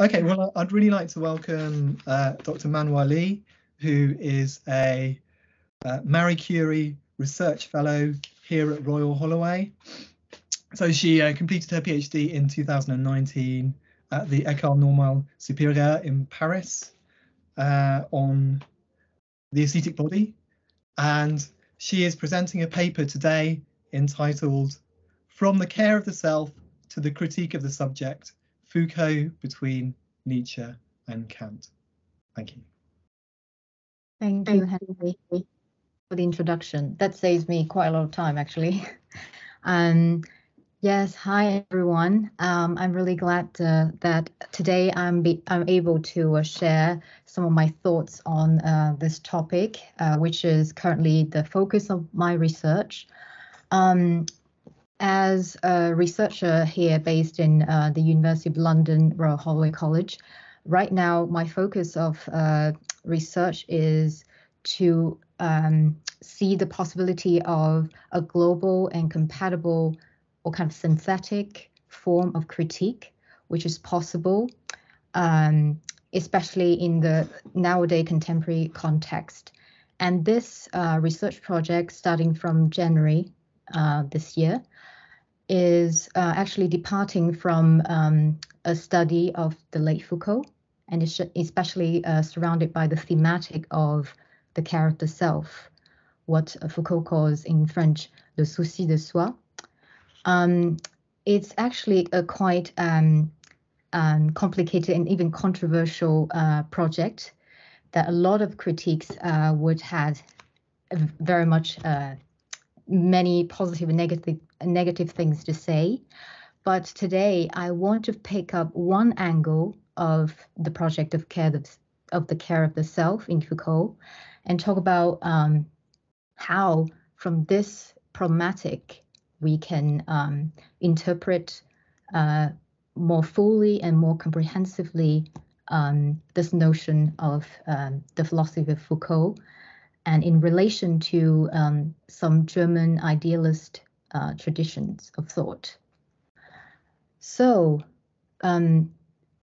okay, well, I'd really like to welcome uh, Dr. Manhua Li, who is a uh, Marie Curie Research Fellow here at Royal Holloway. So she uh, completed her PhD in 2019 at the École Normale Supérieure in Paris uh, on the aesthetic body. And she is presenting a paper today entitled From the Care of the Self to the Critique of the Subject, Foucault between Nietzsche and Kant. Thank you. Thank you, Henry, for the introduction. That saves me quite a lot of time, actually. um, yes, hi everyone. Um, I'm really glad uh, that today I'm be, I'm able to uh, share some of my thoughts on uh, this topic, uh, which is currently the focus of my research. Um, as a researcher here based in uh, the University of London Royal Holloway College, right now my focus of uh, research is to um, see the possibility of a global and compatible or kind of synthetic form of critique, which is possible, um, especially in the nowadays contemporary context. And this uh, research project, starting from January uh, this year, is uh, actually departing from um, a study of the late Foucault, and especially uh, surrounded by the thematic of the character self, what Foucault calls in French le souci de soi. Um, it's actually a quite um, um, complicated and even controversial uh, project that a lot of critiques uh, would have very much uh, many positive and negative negative things to say. But today I want to pick up one angle of the project of care of, of the care of the self in Foucault and talk about um, how from this problematic we can um, interpret uh, more fully and more comprehensively um, this notion of um, the philosophy of Foucault and in relation to um, some German idealist uh, traditions of thought. So, um,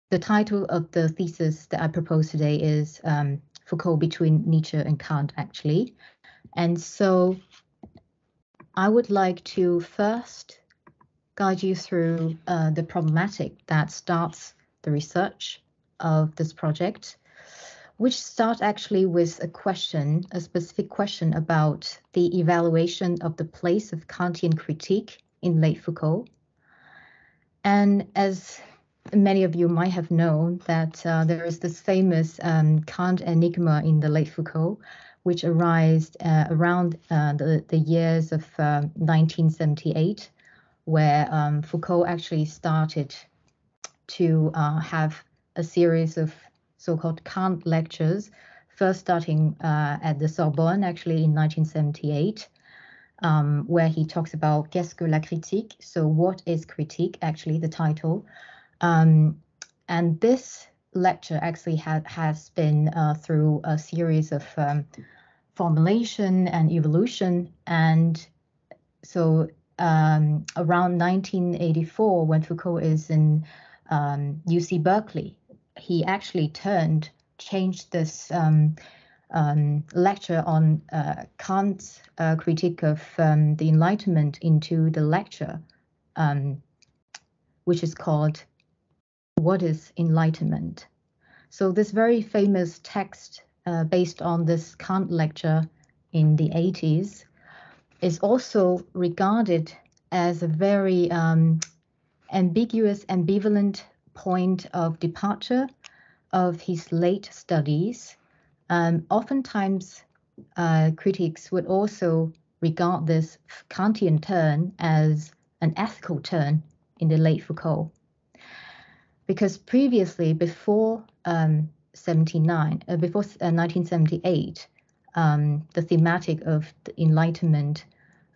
the title of the thesis that I propose today is um, Foucault between Nietzsche and Kant, actually. And so, I would like to first guide you through uh, the problematic that starts the research of this project which start actually with a question, a specific question about the evaluation of the place of Kantian critique in late Foucault. And as many of you might have known that uh, there is this famous um, Kant enigma in the late Foucault, which arose uh, around uh, the, the years of 1978, uh, where um, Foucault actually started to uh, have a series of so-called Kant lectures, first starting uh, at the Sorbonne, actually in 1978, um, where he talks about qu'est-ce que la critique? So what is critique? Actually, the title. Um, and this lecture actually ha- has been uh, through a series of um, formulation and evolution. And so um, around 1984, when Foucault is in UC um, Berkeley, he actually turned, changed this um, um, lecture on uh, Kant's uh, critique of um, the Enlightenment into the lecture, um, which is called What is Enlightenment? So, this very famous text uh, based on this Kant lecture in the 80s is also regarded as a very um, ambiguous, ambivalent point of departure of his late studies. Um, oftentimes, uh, critics would also regard this Kantian turn as an ethical turn in the late Foucault. Because previously, before um, 79, uh, before uh, 1978, um, the thematic of the Enlightenment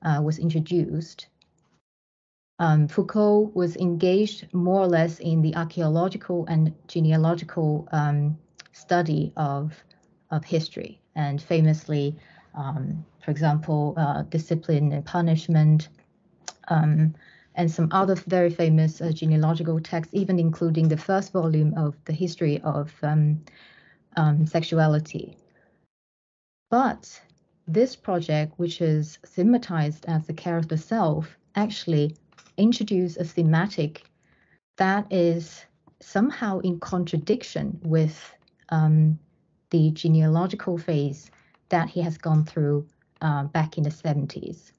uh, was introduced um, Foucault was engaged more or less in the archaeological and genealogical um, study of, of history, and famously, um, for example, uh, discipline and punishment, um, and some other very famous uh, genealogical texts, even including the first volume of the history of um, um, sexuality. But this project, which is thematized as the care of the self, actually introduced a thematic that is somehow in contradiction with um, the genealogical phase that he has gone through uh, back in the 70s.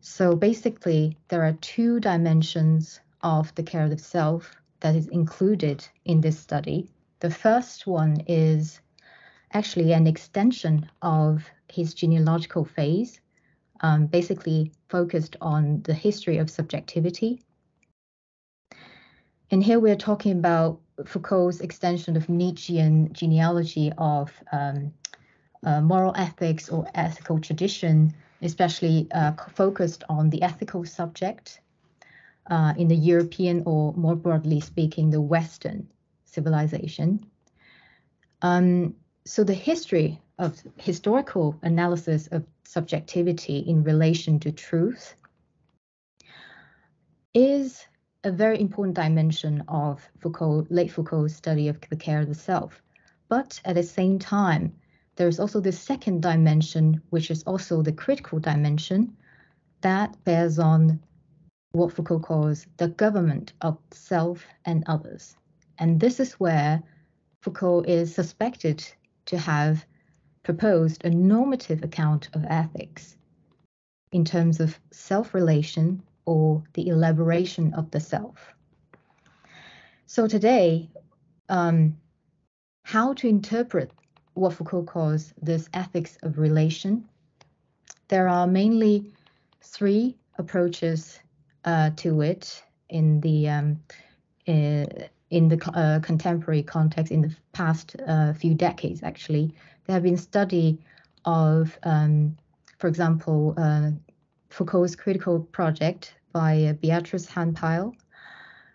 So basically, there are two dimensions of the care of self that is included in this study. The first one is actually an extension of his genealogical phase, um, basically focused on the history of subjectivity. And here we're talking about Foucault's extension of Nietzschean genealogy of um, uh, moral ethics or ethical tradition, especially uh, focused on the ethical subject uh, in the European or more broadly speaking, the Western civilization. Um, so the history of historical analysis of subjectivity in relation to truth is a very important dimension of Foucault, late Foucault's study of the care of the self. But at the same time, there's also the second dimension, which is also the critical dimension that bears on what Foucault calls the government of self and others. And this is where Foucault is suspected to have proposed a normative account of ethics in terms of self relation or the elaboration of the self. So, today, um, how to interpret what Foucault calls this ethics of relation. There are mainly three approaches uh, to it in the um, uh, in the uh, contemporary context in the past uh, few decades. Actually, there have been study of, um, for example, uh, Foucault's critical project by uh, Beatrice Han-Pile,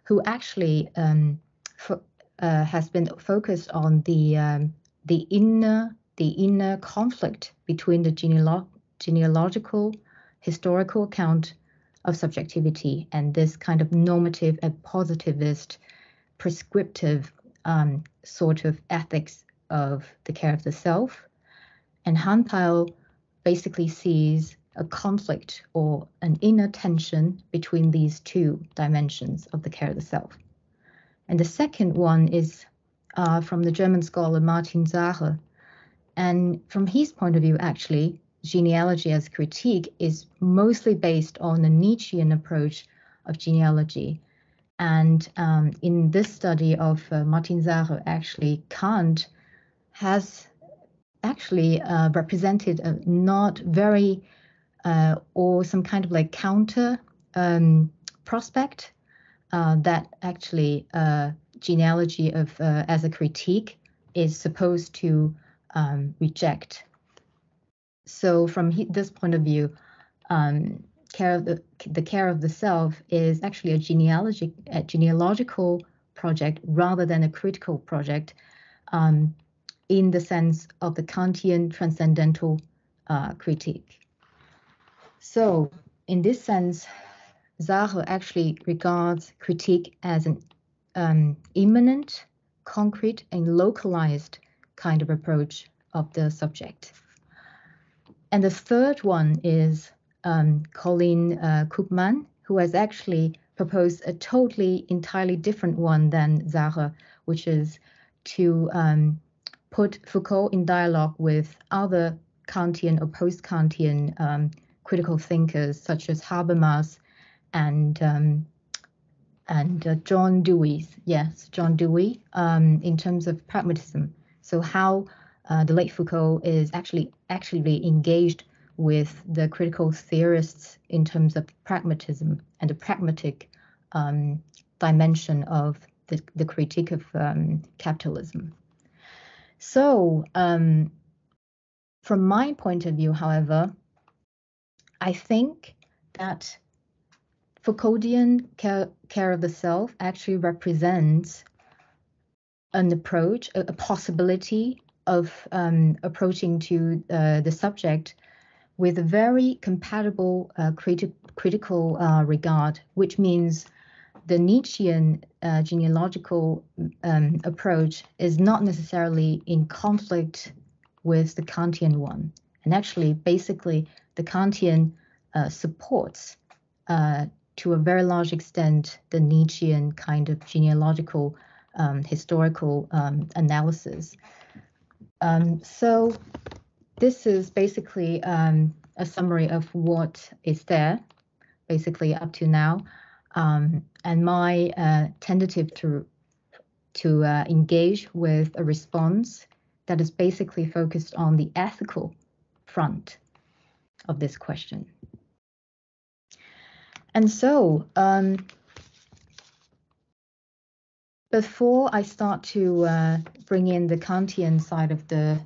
who actually um, has been focused on the um, the inner the inner conflict between the genealog- genealogical historical account of subjectivity and this kind of normative and positivist prescriptive um, sort of ethics of the care of the self and Han-Pile basically sees a conflict or an inner tension between these two dimensions of the care of the self and the second one is uh, from the German scholar Martin Saar. And from his point of view, actually, genealogy as critique is mostly based on the Nietzschean approach of genealogy. And um, in this study of uh, Martin Saar, actually, Kant has actually uh, represented a not very uh, or some kind of like counter um, prospect uh, that actually uh, genealogy of uh, as a critique is supposed to um, reject. So from he, this point of view, um, care of the the care of the self is actually a a genealogical project rather than a critical project, um, in the sense of the Kantian transcendental uh, critique. So in this sense, Saar actually regards critique as an um, immanent, concrete, and localized kind of approach of the subject. And the third one is um, Colin uh, Koopman, who has actually proposed a totally, entirely different one than Saar, which is to um, put Foucault in dialogue with other Kantian or post-Kantian um, critical thinkers such as Habermas and um, and uh, John Dewey, yes, John Dewey, um, in terms of pragmatism. So how uh, the late Foucault is actually actually engaged with the critical theorists in terms of pragmatism and the pragmatic um, dimension of the, the critique of um, capitalism. So um, from my point of view, however, I think that Foucauldian care, care of the self actually represents an approach, a, a possibility of um, approaching to uh, the subject with a very compatible uh, criti critical uh, regard, which means the Nietzschean uh, genealogical um, approach is not necessarily in conflict with the Kantian one. And actually, basically, the Kantian uh, supports uh, to a very large extent the Nietzschean kind of genealogical um, historical um, analysis. Um, so this is basically um, a summary of what is there, basically up to now, um, and my uh, tentative to to uh, engage with a response that is basically focused on the ethical front of this question. And so, um, before I start to uh, bring in the Kantian side of the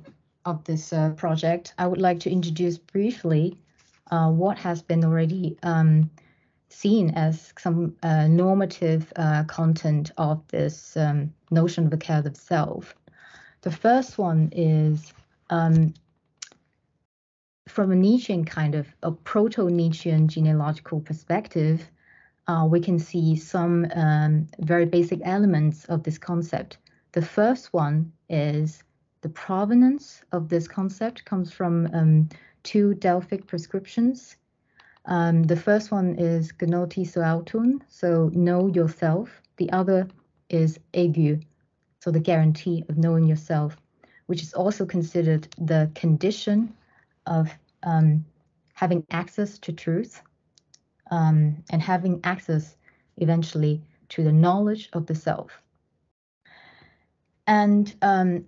of this uh, project, I would like to introduce briefly uh, what has been already um, seen as some uh, normative uh, content of this um, notion of the care of self. The first one is um, from a Nietzschean kind of a proto-Nietzschean genealogical perspective, uh, we can see some um, very basic elements of this concept. The first one is the provenance of this concept comes from um, two Delphic prescriptions. Um, the first one is gnothi seauton, so know yourself. The other is egu, so the guarantee of knowing yourself, which is also considered the condition of um, having access to truth um, and having access eventually to the knowledge of the self. And um,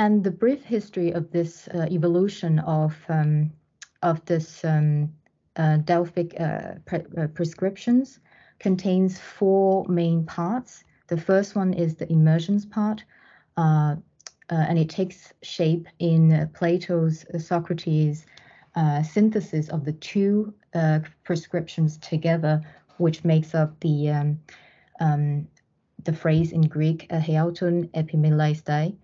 and the brief history of this uh, evolution of um, of this um, uh, Delphic uh, pre uh, prescriptions contains four main parts. The first one is the immersions part, uh, uh, and it takes shape in uh, Plato's Socrates synthesis of the two prescriptions together, which makes up the um, um, the phrase in Greek "heauton epimeleistai."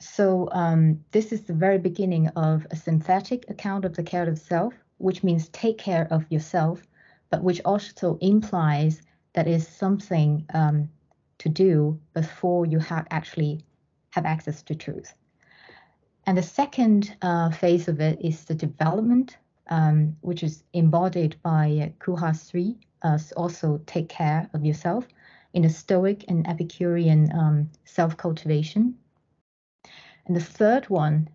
So um, this is the very beginning of a synthetic account of the care of self, which means take care of yourself, but which also implies that is something um, to do before you have actually have access to truth. And the second uh, phase of it is the development, um, which is embodied by cura sui, uh, also take care of yourself in a Stoic and Epicurean um, self-cultivation. And the third one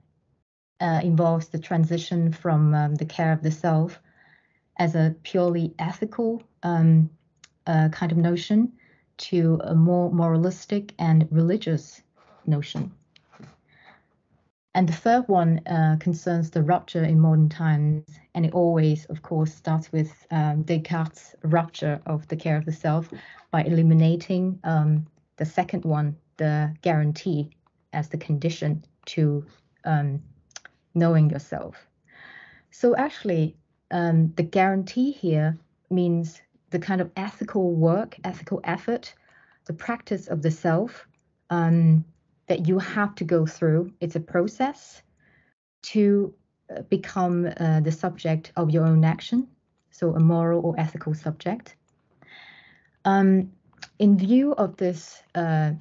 uh, involves the transition from um, the care of the self as a purely ethical um, uh, kind of notion to a more moralistic and religious notion. And the third one uh, concerns the rupture in modern times, and it always, of course, starts with um, Descartes' rupture of the care of the self by eliminating um, the second one, the guarantee, as the condition to um, knowing yourself. So actually, um, the guarantee here means the kind of ethical work, ethical effort, the practice of the self um, that you have to go through. It's a process to uh, become uh, the subject of your own action, so a moral or ethical subject. Um, in view of this uh,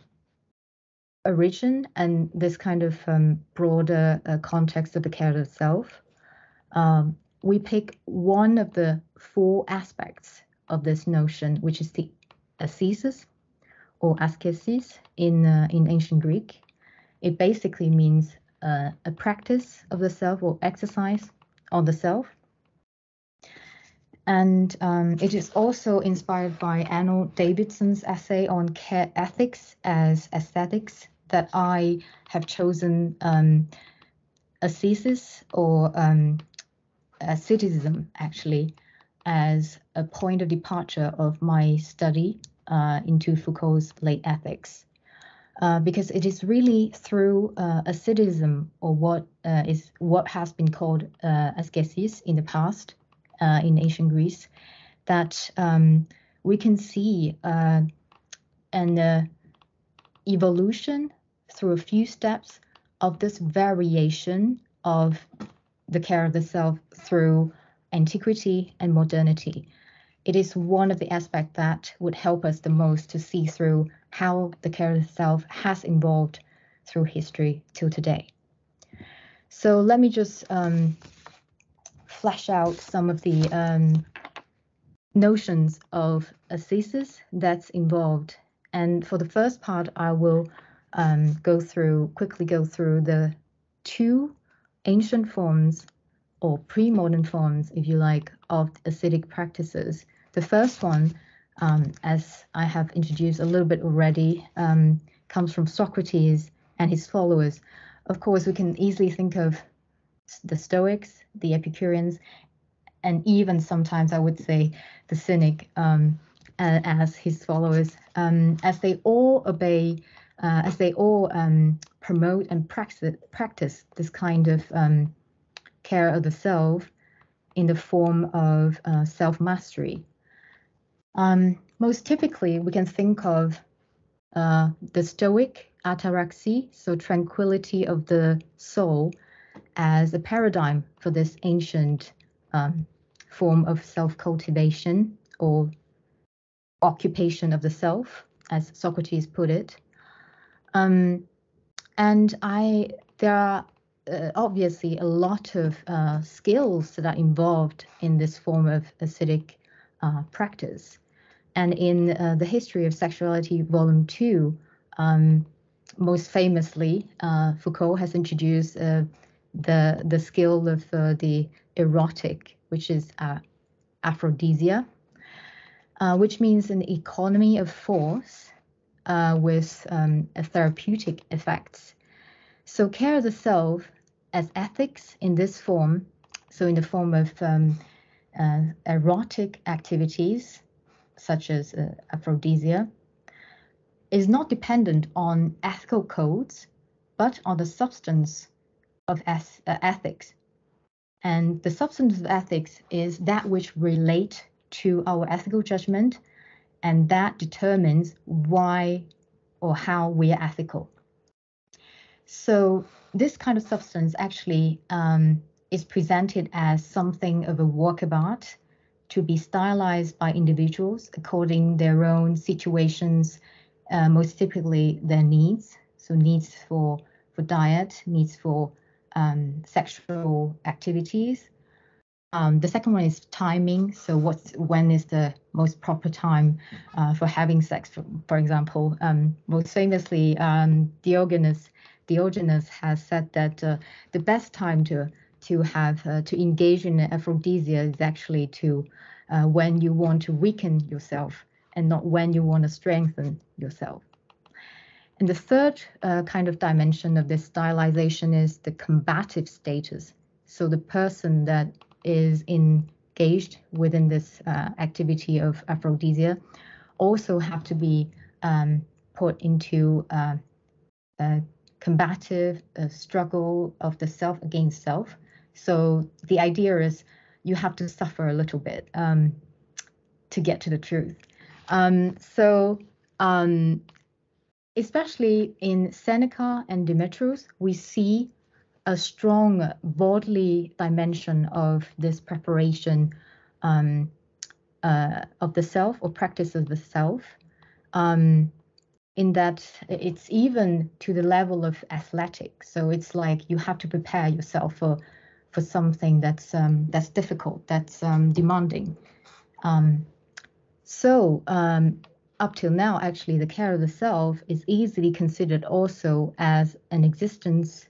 origin and this kind of um, broader uh, context of the care itself, um, we pick one of the four aspects of this notion, which is the ascesis or ascesis in uh, in ancient Greek. It basically means uh, a practice of the self or exercise on the self. And um, it is also inspired by Arnold Davidson's essay on care ethics as aesthetics that I have chosen um, ascesis or um, asceticism actually as a point of departure of my study uh, into Foucault's late ethics. Uh, because it is really through uh, asceticism or what uh, is what has been called uh, ascesis in the past uh, in ancient Greece that um, we can see uh, an evolution through a few steps of this variation of the care of the self through antiquity and modernity. It is one of the aspects that would help us the most to see through how the care of the self has evolved through history till today. So let me just um, flesh out some of the um, notions of ascesis that's involved. And for the first part, I will um, go through, quickly go through the two ancient forms or pre-modern forms, if you like, of ascetic practices. The first one, um, as I have introduced a little bit already, um, comes from Socrates and his followers. Of course, we can easily think of the Stoics, the Epicureans, and even sometimes I would say the Cynic um, as his followers, um, as they all obey, uh, as they all um, promote and practice, practice this kind of um, care of the self in the form of uh, self mastery. Um, most typically, we can think of uh, the Stoic ataraxy, so tranquility of the soul, as a paradigm for this ancient um, form of self cultivation or occupation of the self, as Socrates put it. Um, and I, there are uh, obviously a lot of uh, skills that are involved in this form of ascetic uh, practice. And in uh, the history of sexuality, volume two, um, most famously, uh, Foucault has introduced uh, the the skill of the erotic, which is aphrodisia, which means an economy of force with um, therapeutic effects. So care of the self as ethics in this form, so in the form of um, uh, erotic activities such as uh, aphrodisia, is not dependent on ethical codes, but on the substance of uh, ethics. And the substance of ethics is that which relate to our ethical judgment, and that determines why or how we are ethical. So this kind of substance actually um, is presented as something of a work of art to be stylized by individuals according their own situations, uh, most typically their needs. So needs for for diet, needs for um, sexual activities. Um, the second one is timing. So what's when is the most proper time uh, for having sex? For, for example, um, most famously, um, Diogenes Diogenes has said that uh, the best time to to have uh, to engage in aphrodisia is actually to uh, when you want to weaken yourself and not when you want to strengthen yourself. And the third uh, kind of dimension of this stylization is the combative status. So the person that is engaged within this uh, activity of aphrodisia also have to be um, put into uh, combative uh, struggle of the self against self. So the idea is you have to suffer a little bit um, to get to the truth. Um, so um, especially in Seneca and Demetrius, we see a strong bodily dimension of this preparation um, uh, of the self or practice of the self. Um, in that it's even to the level of athletic. So it's like you have to prepare yourself for for something that's um, that's difficult, that's um, demanding. Um, so um, up till now, actually, the care of the self is easily considered also as an existence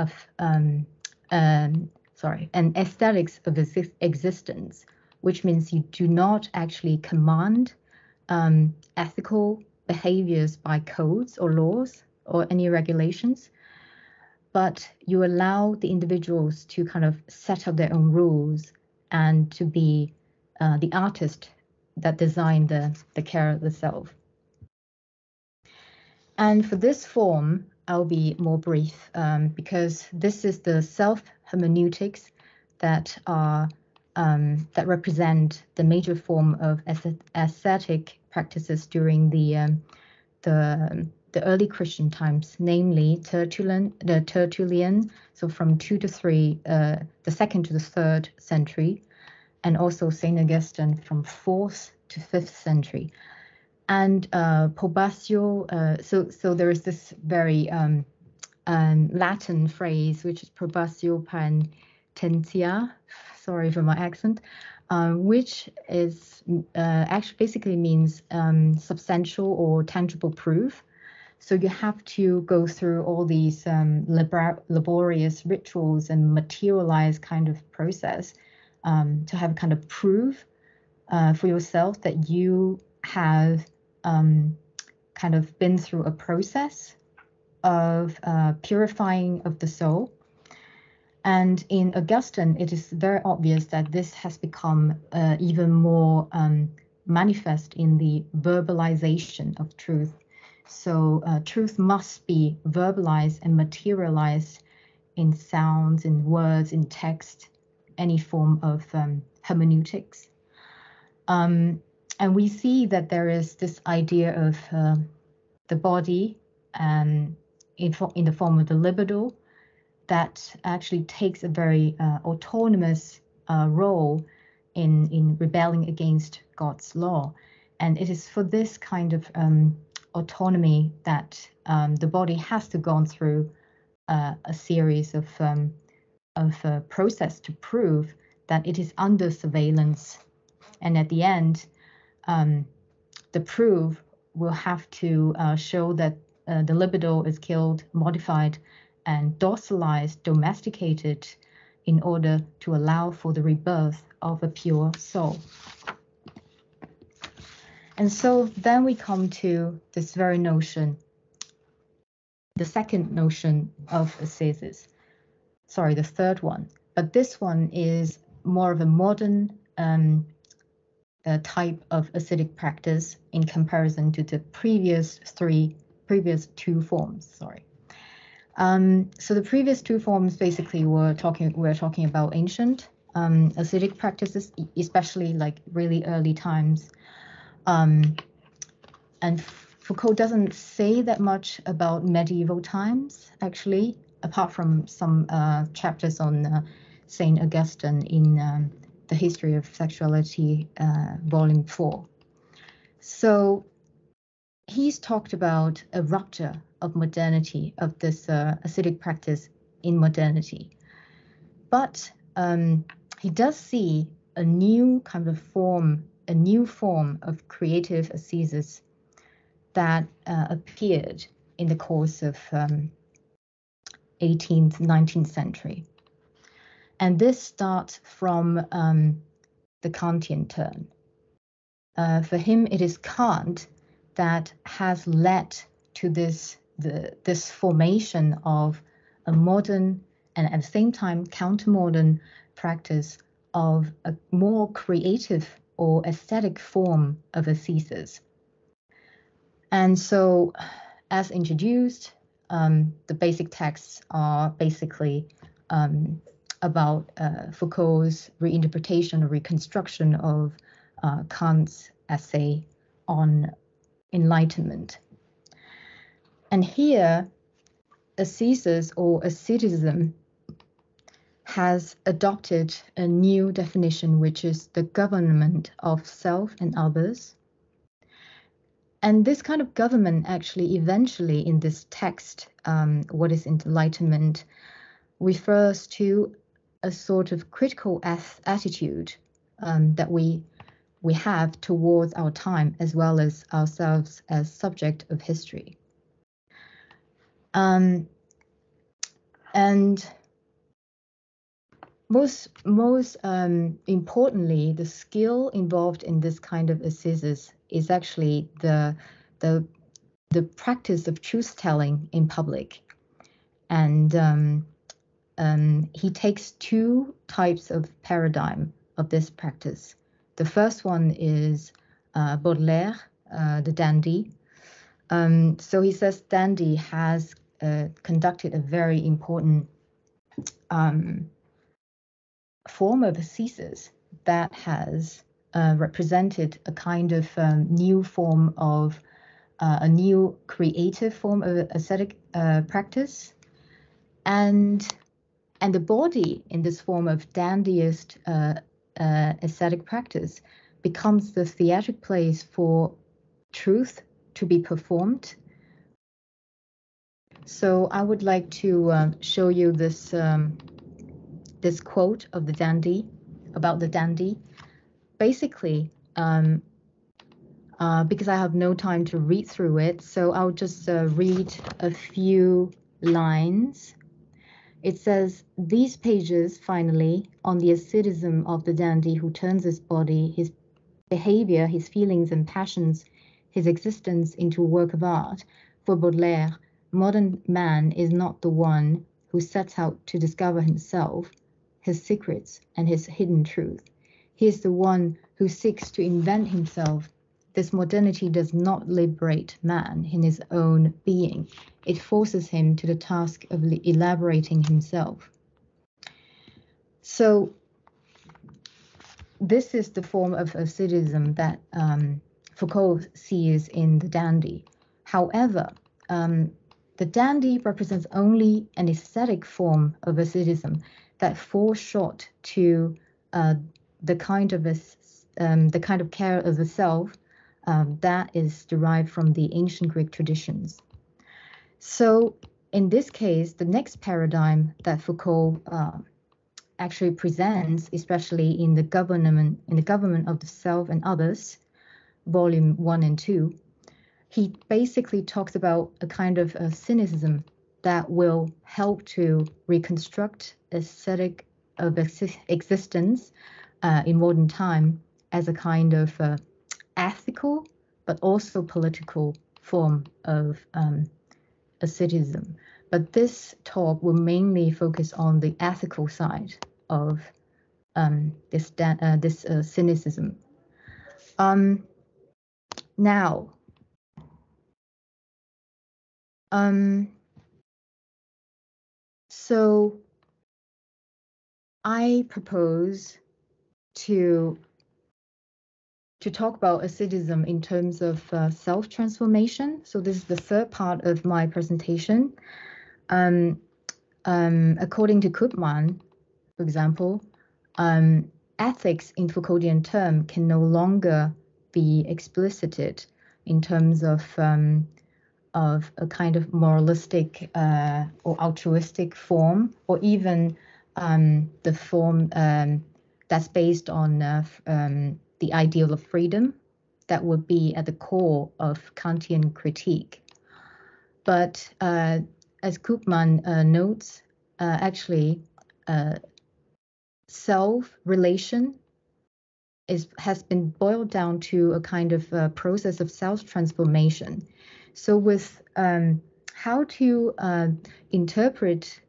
of um, um, sorry, an aesthetics of existence, which means you do not actually command ethical behaviors by codes or laws or any regulations, but you allow the individuals to kind of set up their own rules and to be uh, the artist that designed the, the care of the self. And for this form, I'll be more brief um, because this is the self hermeneutics that are um, that represent the major form of ascetic practices during the um, the the early Christian times, namely Tertullian, the Tertullian, so from two to three, uh, the second to the third century, and also Saint Augustine from fourth to fifth century. And uh, Probatio, uh, so so there is this very um, um, Latin phrase which is probatio paenitentia. Sorry for my accent. Uh, which is uh, actually basically means um, substantial or tangible proof. So you have to go through all these um, labor laborious rituals and materialized kind of process um, to have kind of proof uh, for yourself that you have um, kind of been through a process of uh, purifying of the soul and in Augustine, it is very obvious that this has become uh, even more um, manifest in the verbalization of truth. So, uh, truth must be verbalized and materialized in sounds, in words, in text, any form of um, hermeneutics. Um, and we see that there is this idea of uh, the body um, in, in the form of the libido that actually takes a very uh, autonomous uh, role in, in rebelling against God's law. And it is for this kind of um, autonomy that um, the body has to go through uh, a series of, um, of uh, process to prove that it is under surveillance. And at the end, um, the proof will have to uh, show that uh, the libido is killed, modified, and docilized, domesticated in order to allow for the rebirth of a pure soul. And so then we come to this very notion, the second notion of ascesis. Sorry, the third one. But this one is more of a modern um, uh, type of ascetic practice in comparison to the previous three, previous two forms. Sorry. Um, so the previous two forms basically were talking we're talking about ancient um, ascetic practices, especially like really early times. Um, and Foucault doesn't say that much about medieval times, actually, apart from some uh, chapters on uh, Saint Augustine in um, the History of Sexuality, uh, Volume Four. So he's talked about a rupture of modernity, of this uh, ascetic practice in modernity. But um, he does see a new kind of form, a new form of creative ascesis that uh, appeared in the course of um, 18th, 19th century. And this starts from um, the Kantian turn. Uh, for him, it is Kant that has led to this the, this formation of a modern and at the same time counter-modern practice of a more creative or aesthetic form of ascesis. And so, as introduced, um, the basic texts are basically um, about uh, Foucault's reinterpretation or reconstruction of uh, Kant's essay on enlightenment. And here, ascesis or asceticism has adopted a new definition, which is the government of self and others. And this kind of government actually eventually in this text, um, what is enlightenment, refers to a sort of critical attitude um, that we we have towards our time as well as ourselves as subject of history. Um, and most most um, importantly, the skill involved in this kind of ascesis is actually the the the practice of truth telling in public, and um, um, he takes two types of paradigm of this practice. The first one is uh, Baudelaire, uh, the dandy. Um, so he says dandy has uh, conducted a very important um, form of ascesis that has uh, represented a kind of um, new form of uh, a new creative form of ascetic uh, practice, and and the body in this form of dandiest uh, uh, ascetic practice becomes the theatric place for truth to be performed. So I would like to uh, show you this um, this quote of the dandy about the dandy. Basically, um, uh, because I have no time to read through it, so I'll just uh, read a few lines. It says, These pages, finally, on the asceticism of the dandy who turns his body, his behavior, his feelings and passions, his existence into a work of art. For Baudelaire, modern man is not the one who sets out to discover himself, his secrets, and his hidden truth. He is the one who seeks to invent himself. This modernity does not liberate man in his own being, it forces him to the task of elaborating himself. So, this is the form of asceticism that um, Foucault sees in the dandy. However, um, the dandy represents only an aesthetic form of asceticism that falls short to uh, the kind of a, um, the kind of care of the self um, that is derived from the ancient Greek traditions. So in this case, the next paradigm that Foucault uh, actually presents, especially in the government in the government of the self and others, volume one and two, he basically talks about a kind of a cynicism that will help to reconstruct aesthetic of existence uh, in modern time as a kind of uh, ethical but also political form of um, asceticism. But this talk will mainly focus on the ethical side of um, this uh, this uh, cynicism. Um, now, um, so I propose to to talk about asceticism in terms of uh, self-transformation. So this is the third part of my presentation. Um, um, according to Koopman, for example, um, ethics in Foucauldian term can no longer be explicited in terms of um, of a kind of moralistic uh, or altruistic form, or even um, the form um, that's based on uh, the ideal of freedom that would be at the core of Kantian critique. But uh, as Koopman uh, notes, uh, actually, uh, self relation is has been boiled down to a kind of uh, process of self transformation. So, with um, how to uh, interpret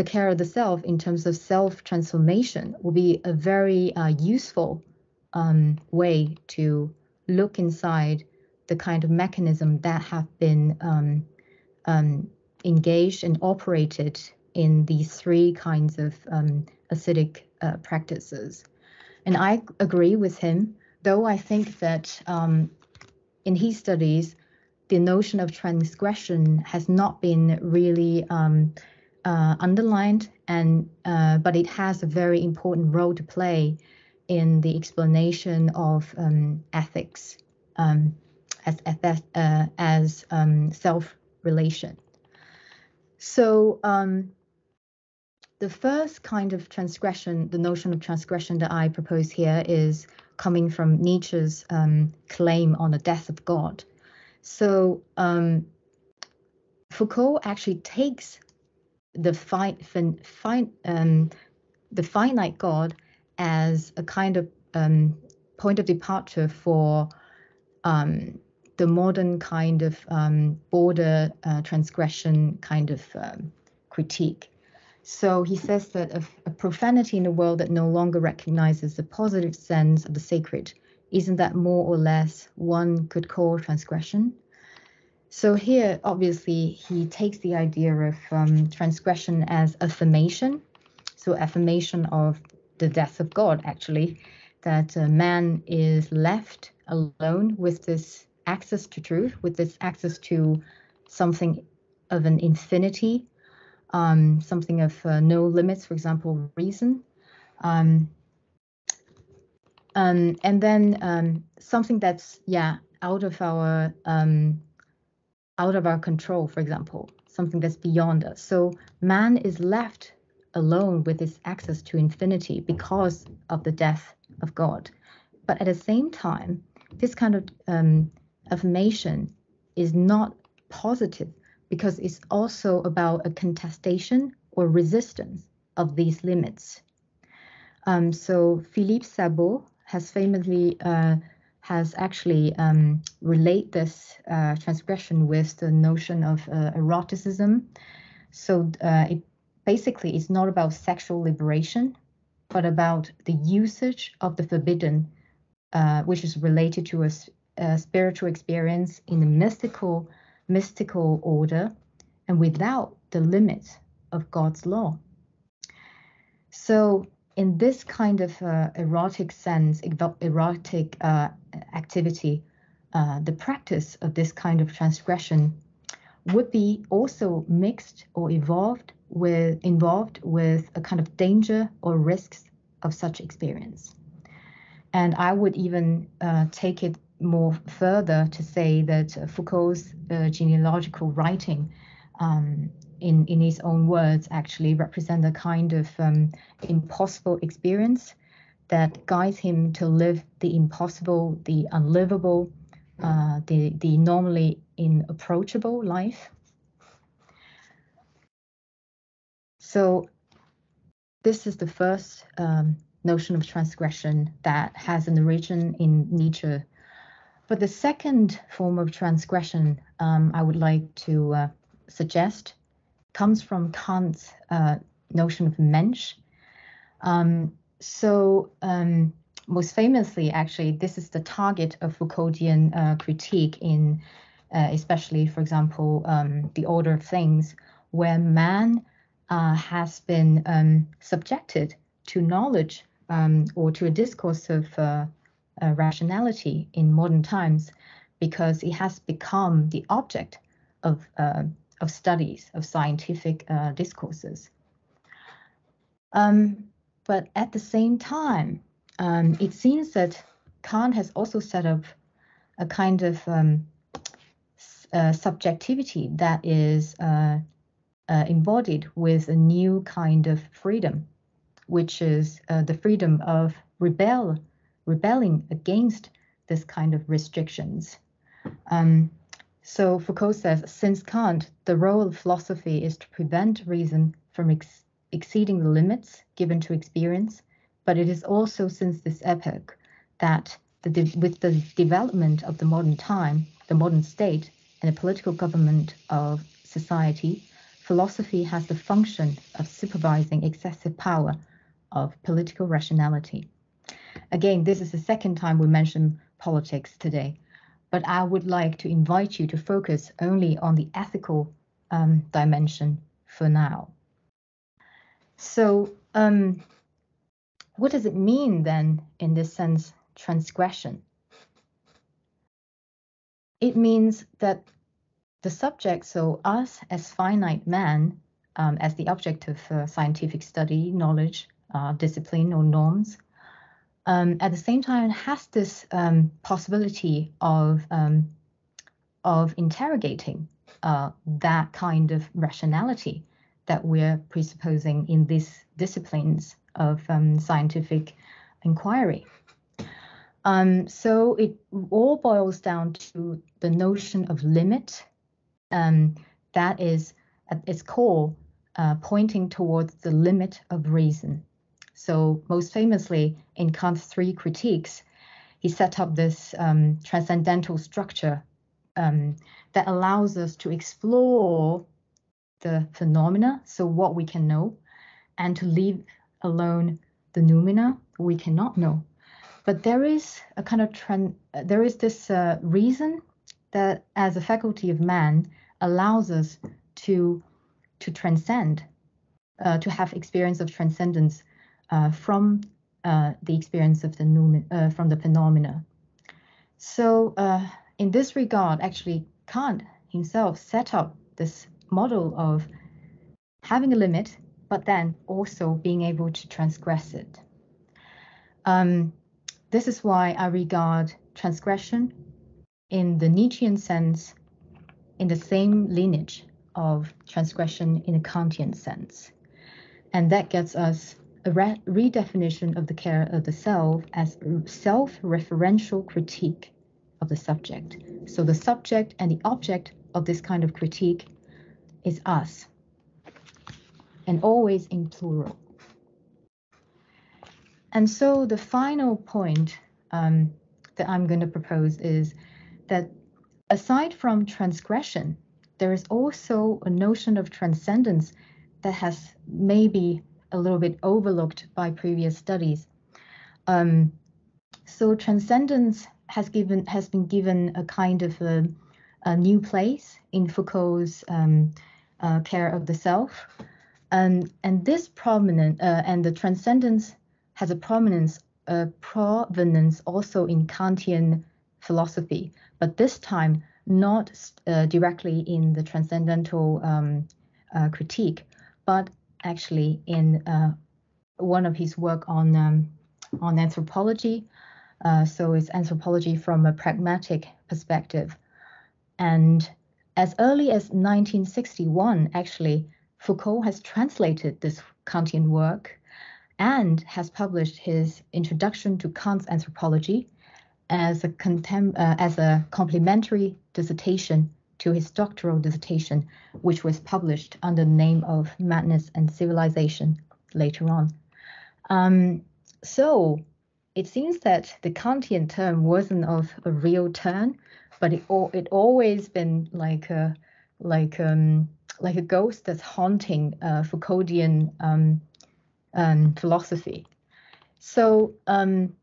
the care of the self in terms of self transformation will be a very uh, useful um, way to look inside the kind of mechanism that have been um, um, engaged and operated in these three kinds of um, ascetic uh, practices. And I agree with him, though I think that um, in his studies, the notion of transgression has not been really um, uh, underlined, and uh, but it has a very important role to play in the explanation of um, ethics um, as uh, as um, self relation. So um, the first kind of transgression, the notion of transgression that I propose here is coming from Nietzsche's um, claim on the death of God. So um, Foucault actually takes the fi- fin- fin- um, the finite God as a kind of um, point of departure for um, the modern kind of um, border uh, transgression kind of critique. So he says that a, a, profanity in a world that no longer recognizes the positive sense of the sacred, isn't that more or less one could call transgression? So here, obviously, he takes the idea of um, transgression as affirmation. So affirmation of the death of God, actually, that man is left alone with this access to truth, with this access to something of an infinity, um, something of uh, no limits, for example, reason. Um, um, and then um, something that's yeah out of our um, out of our control, for example, something that's beyond us. So man is left alone with his access to infinity because of the death of God. But at the same time, this kind of um, affirmation is not positive because it's also about a contestation or resistance of these limits. Um, so Philippe Sabot has famously uh, has actually um, relate this uh, transgression with the notion of uh, eroticism. So uh, it basically is not about sexual liberation, but about the usage of the forbidden, uh, which is related to a, a, spiritual experience in the mystical mystical order, and without the limit of God's law. So in this kind of uh, erotic sense, erotic uh, activity, uh, the practice of this kind of transgression would be also mixed or evolved with involved with a kind of danger or risks of such experience. And I would even uh, take it more further to say that Foucault's uh, genealogical writing um, in, in his own words, actually represent a kind of um, impossible experience that guides him to live the impossible, the unlivable, uh, the, the normally inapproachable life. So this is the first um, notion of transgression that has an origin in Nietzsche. But the second form of transgression um, I would like to uh, suggest comes from Kant's uh, notion of Mensch. Um, so um, most famously, actually, this is the target of Foucauldian uh, critique in, uh, especially, for example, um, the order of things, where man uh, has been um, subjected to knowledge um, or to a discourse of uh, uh, rationality in modern times, because it has become the object of of studies, of scientific uh, discourses. Um, but at the same time, um, it seems that Kant has also set up a kind of um, uh, subjectivity that is uh, uh, embodied with a new kind of freedom, which is uh, the freedom of rebel, rebelling against this kind of restrictions. Um, so Foucault says, since Kant, the role of philosophy is to prevent reason from ex- exceeding the limits given to experience, but it is also since this epoch that de- with the development of the modern time, the modern state, and the political government of society, philosophy has the function of supervising excessive power of political rationality. Again, this is the second time we mention politics today but I would like to invite you to focus only on the ethical um, dimension for now. So, um, what does it mean then, in this sense, transgression? It means that the subject, so us as finite man, um, as the object of uh, scientific study, knowledge, uh, discipline, or norms, um, at the same time has this um, possibility of um, of interrogating uh, that kind of rationality that we're presupposing in these disciplines of um, scientific inquiry. Um, so it all boils down to the notion of limit that is at its core uh, pointing towards the limit of reason. So most famously in Kant's three critiques, he set up this um, transcendental structure um, that allows us to explore the phenomena, so what we can know, and to leave alone the noumena we cannot know. But there is a kind of trend, there is this uh, reason that as a faculty of man allows us to to transcend, uh, to have experience of transcendence from uh, the experience of the uh, from the phenomena. So in this regard, actually, Kant himself set up this model of having a limit, but then also being able to transgress it. Um, this is why I regard transgression in the Nietzschean sense in the same lineage of transgression in a Kantian sense. And that gets us a re- redefinition of the care of the self as self referential critique of the subject. So the subject and the object of this kind of critique is us, and always in plural. And so the final point um, that I'm going to propose is that aside from transgression, there is also a notion of transcendence that has maybe a little bit overlooked by previous studies. Um, so transcendence has given has been given a kind of a, a new place in Foucault's um, uh, care of the self, and and this prominent uh, and the transcendence has a prominence a provenance also in Kantian philosophy, but this time not uh, directly in the transcendental um, uh, critique, but actually in uh, one of his work on um, on anthropology. Uh, so it's anthropology from a pragmatic perspective, and as early as 1961, actually, Foucault has translated this Kantian work and has published his Introduction to Kant's Anthropology as a, contem- uh, as a complementary dissertation to his doctoral dissertation, which was published under the name of Madness and Civilization later on. Um, so it seems that the Kantian term wasn't of a real turn, but it it always been like a like um like a ghost that's haunting uh, Foucauldian um, um, philosophy. So um,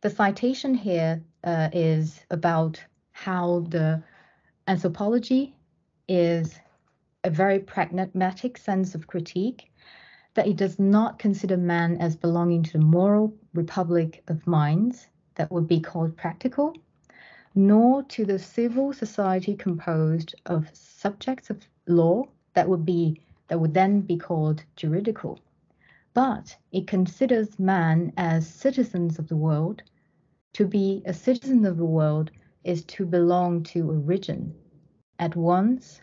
the citation here uh, is about how the anthropology is a very pragmatic sense of critique, that it does not consider man as belonging to the moral republic of minds that would be called practical, nor to the civil society composed of subjects of law that would be that would then be called juridical but it considers man as citizens of the world. To be a citizen of the world is to belong to a region, at once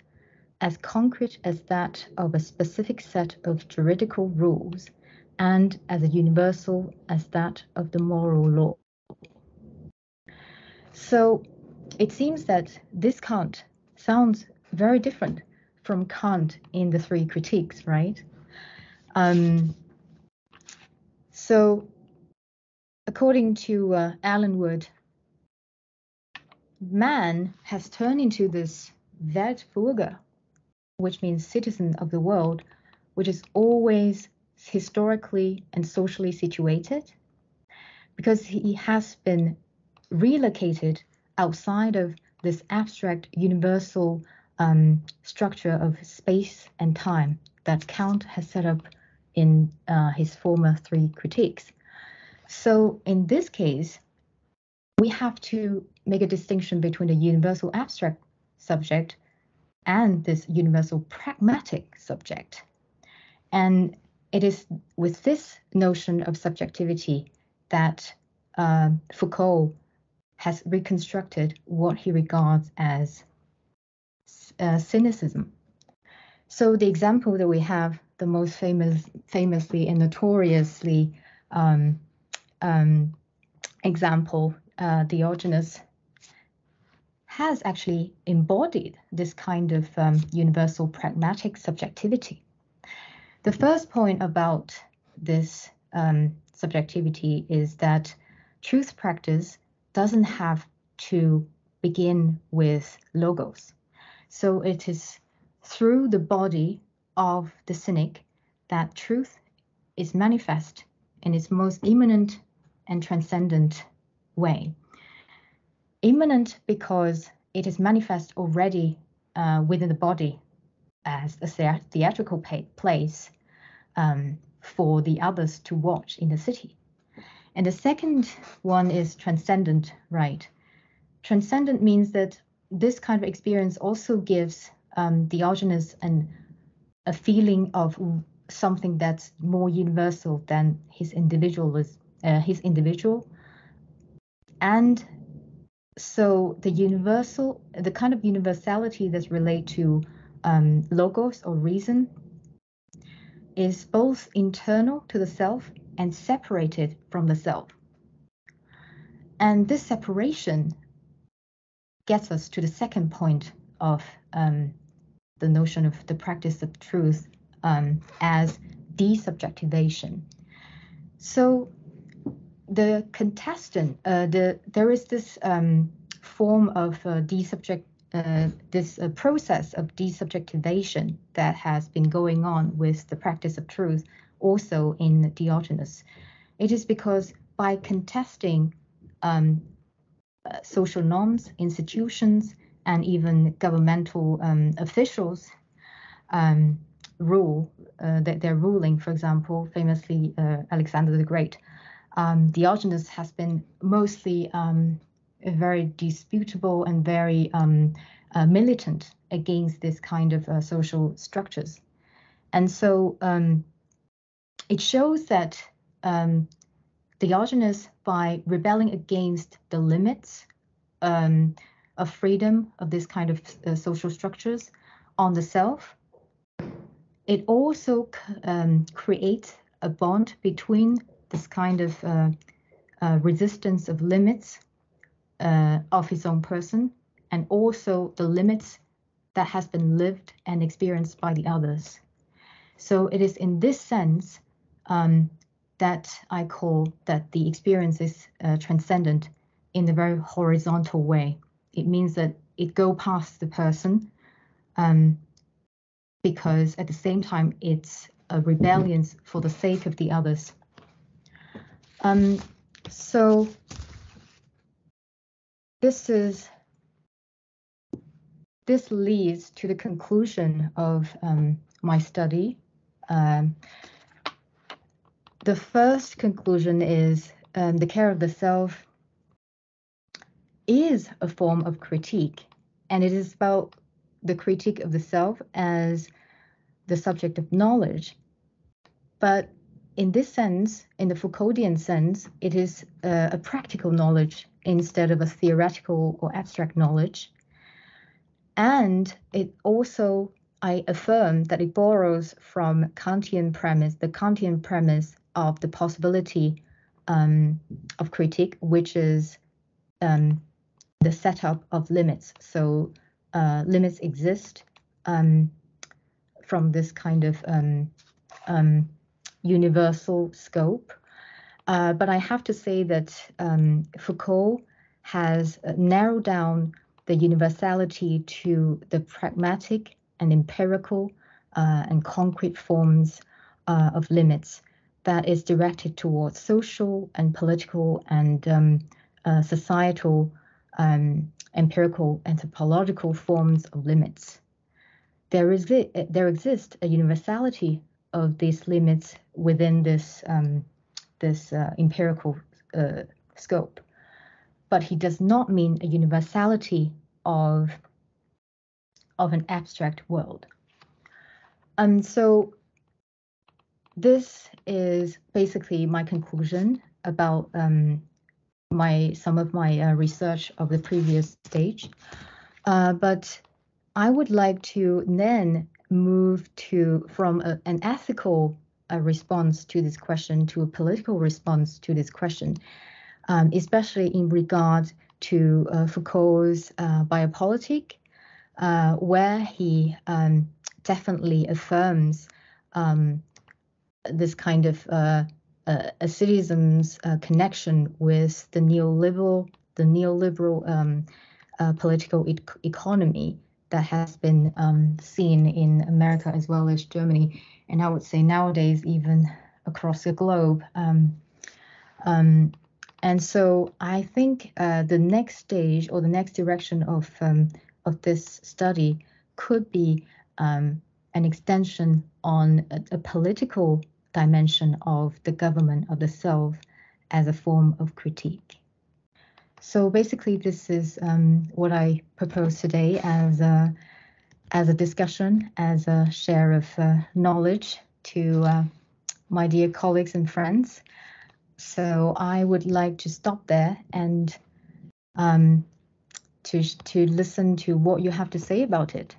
as concrete as that of a specific set of juridical rules and as universal as that of the moral law. So it seems that this Kant sounds very different from Kant in the three critiques, right? Um, so, according to uh, Allen Wood, man has turned into this Weltbürger, which means citizen of the world, which is always historically and socially situated, because he has been relocated outside of this abstract universal um, structure of space and time that Kant has set up in uh, his former three critiques. So in this case, we have to make a distinction between the universal abstract subject and this universal pragmatic subject. And it is with this notion of subjectivity that uh, Foucault has reconstructed what he regards as uh, cynicism. So the example that we have the most famous, famously and notoriously um, um, example, uh, Diogenes, has actually embodied this kind of um, universal pragmatic subjectivity. The first point about this um, subjectivity is that truth practice doesn't have to begin with logos. So it is through the body of the cynic that truth is manifest in its most immanent and transcendent way. Immanent because it is manifest already uh, within the body as a theatrical place um, for the others to watch in the city. And the second one is transcendent, right? transcendent means that this kind of experience also gives um, Diogenes an, a feeling of something that's more universal than his individualism, uh, his individual. And so the universal, the kind of universality that's related to um, logos or reason is both internal to the self and separated from the self. And this separation gets us to the second point of um, the notion of the practice of truth um, as desubjectivation. So the contestant, uh, the there is this um, form of uh, desubject, uh, this uh, process of desubjectivation that has been going on with the practice of truth, also in Diogenes. It is because by contesting um, uh, social norms, institutions, and even governmental um, officials um, rule uh, that they're ruling. For example, famously uh, Alexander the Great. Um, Diogenes has been mostly um, very disputable and very um, uh, militant against this kind of uh, social structures. And so um, it shows that um, Diogenes, by rebelling against the limits um, of freedom of this kind of uh, social structures on the self, it also um, creates a bond between this kind of uh, uh, resistance of limits uh, of his own person and also the limits that has been lived and experienced by the others. So it is in this sense um, that I call that the experience is uh, transcendent in a very horizontal way. It means that it go past the person um, because at the same time it's a rebellion for the sake of the others. Um, so this is this leads to the conclusion of um, my study. Um, the first conclusion is um, the care of the self is a form of critique, and it is about the critique of the self as the subject of knowledge. But in this sense, in the Foucauldian sense, it is uh, a practical knowledge instead of a theoretical or abstract knowledge. And it also, I affirm that it borrows from Kantian premise, the Kantian premise of the possibility um, of critique, which is um, the setup of limits. So uh, limits exist um, from this kind of um, um, universal scope. Uh, but I have to say that um, Foucault has uh, narrowed down the universality to the pragmatic and empirical uh, and concrete forms uh, of limits that is directed towards social and political and um, uh, societal um, empirical anthropological forms of limits. There, is, there exists a universality of these limits within this, um, this uh, empirical uh, scope, but he does not mean a universality of, of an abstract world. And so this is basically my conclusion about um, my some of my uh, research of the previous stage. Uh, but I would like to then move to from a, an ethical uh, response to this question to a political response to this question, um, especially in regard to uh, Foucault's uh, biopolitic, uh, where he um, definitely affirms um, this kind of uh, asceticism's uh, connection with the neoliberal, the neoliberal um, political e- economy that has been um, seen in America as well as Germany, and I would say nowadays even across the globe. Um, um, and so I think uh, the next stage or the next direction of um, of this study could be um, an extension on a, a political dimension of the government of the self as a form of critique. So basically, this is um, what I propose today as a as a discussion, as a share of uh, knowledge to uh, my dear colleagues and friends. So I would like to stop there and um, to to listen to what you have to say about it.